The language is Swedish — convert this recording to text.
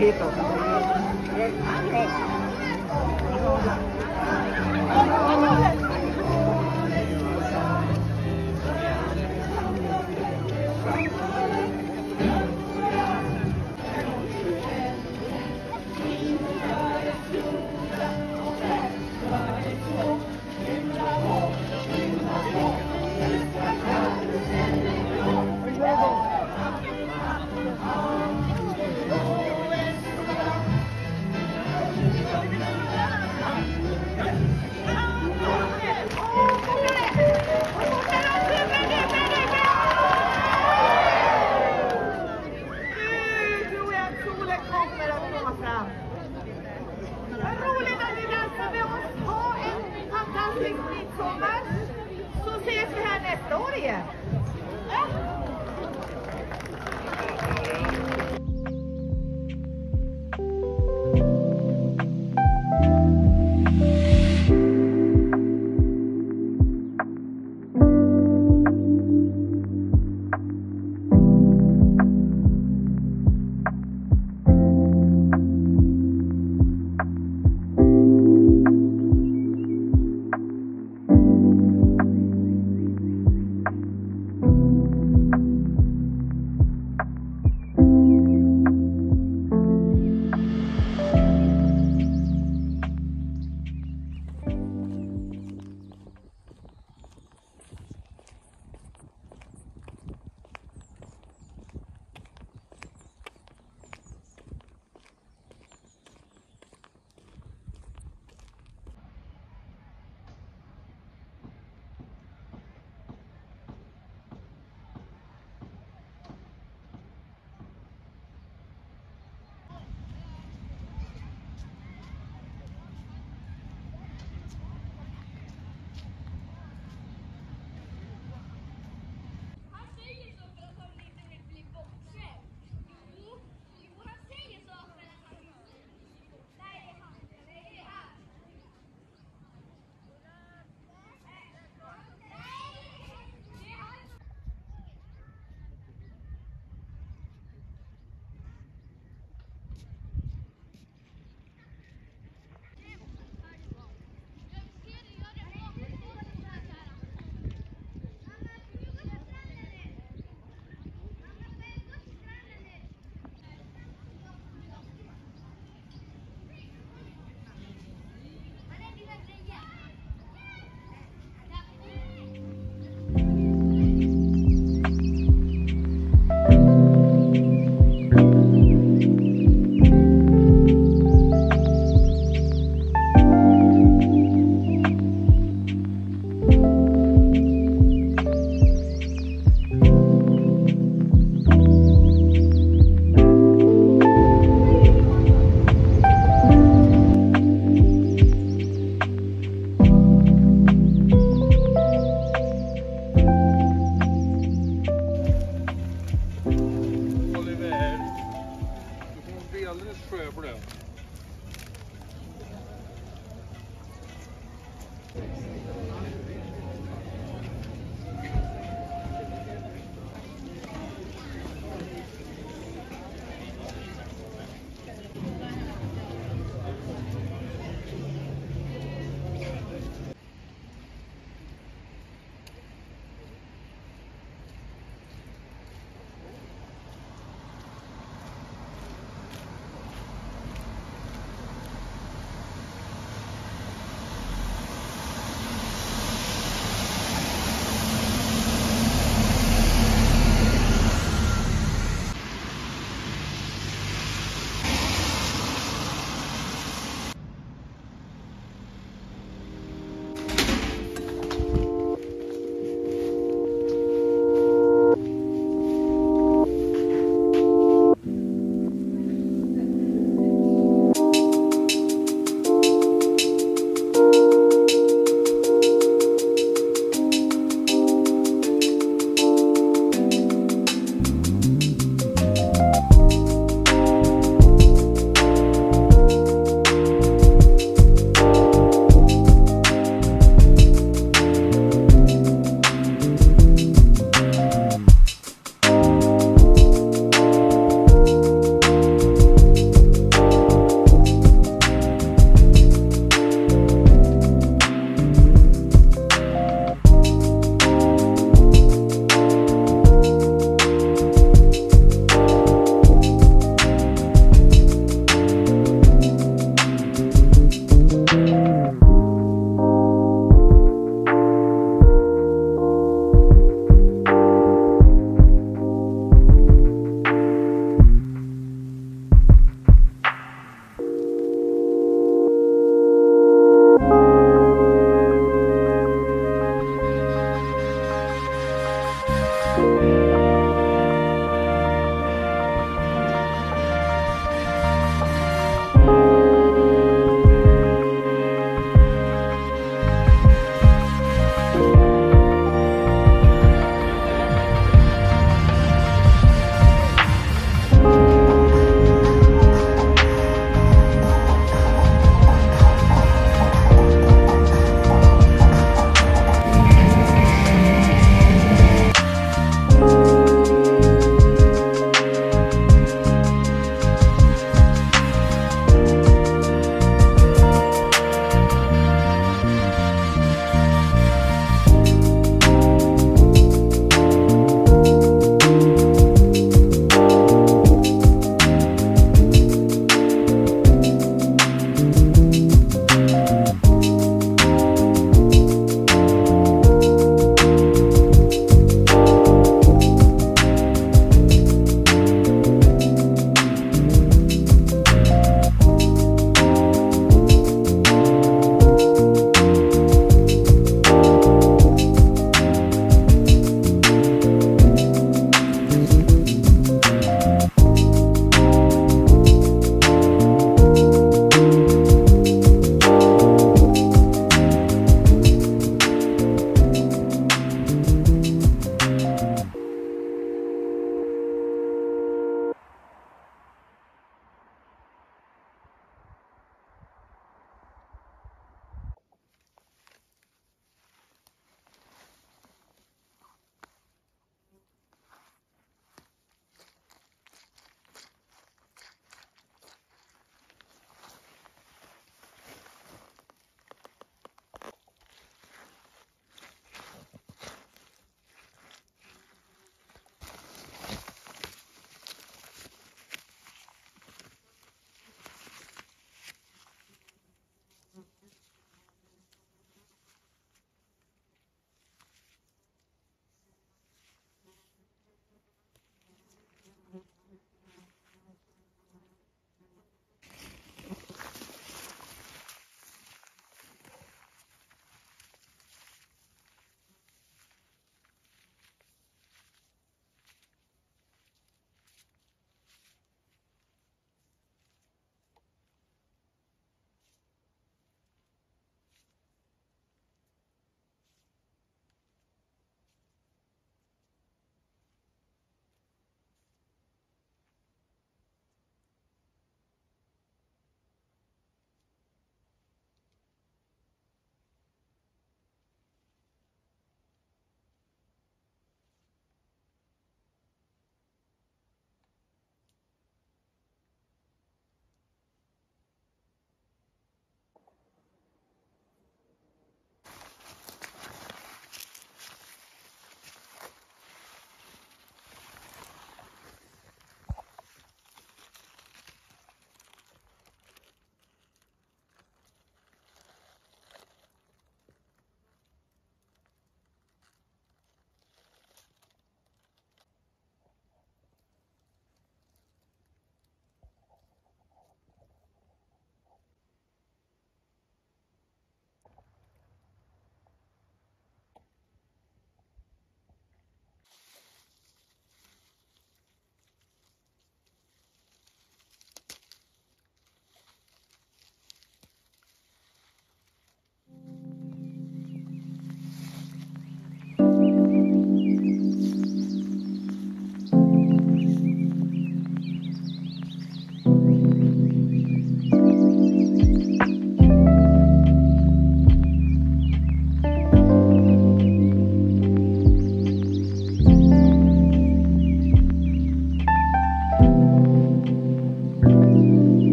solito. Roligt att ni dansar med oss. Ha en fantastisk midsommar. Så ses vi här nästa år igen.